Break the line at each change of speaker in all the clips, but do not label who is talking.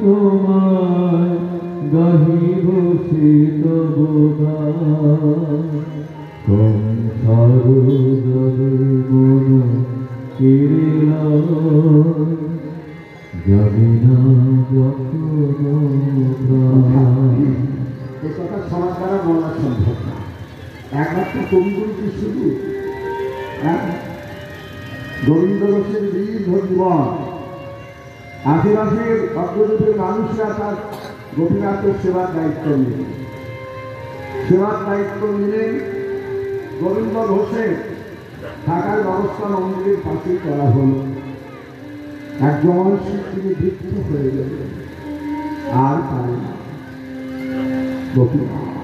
তোমায় গাহিব সে তব গান। সংসার যাবে মন কেরিলয় যাবে না
বলা সম্ভব না। একমাত্র কবিগুরু কি শুধু রসের দীর্ঘ জীবন আশেপাশের অগ্রযুগের মানুষরা তার গোপীনাথের সেবার দায়িত্ব নিলেন। সেবার দায়িত্ব নিলেন গোবিন্দ ঘোষের। থাকার ব্যবস্থা মন্দিরের পাশেই করা হল। একজন তিনি বৃদ্ধ হয়ে গেলেন। আর না। গোপীনাথ।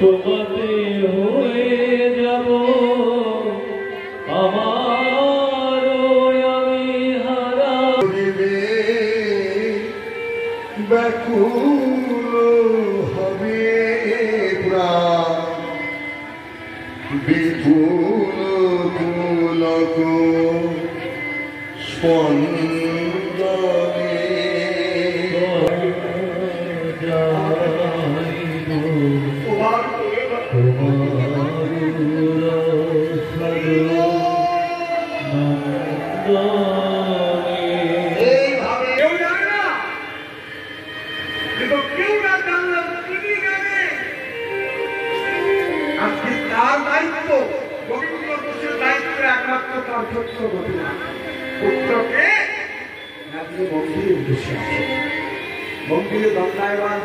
তোমাতে হয়ে যাব। আমার আমি হারা
ব্যাকুল হবে। আজকে তার দায়িত্ব গোবিন্দ ঘোষের দায়িত্ব একমাত্র তার সত্য ঘটনা পুত্রকে নামিয়ে মন্দিরে উদ্দেশ্যে মন্দিরে দণ্ডায়মান